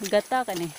Gata ka ni.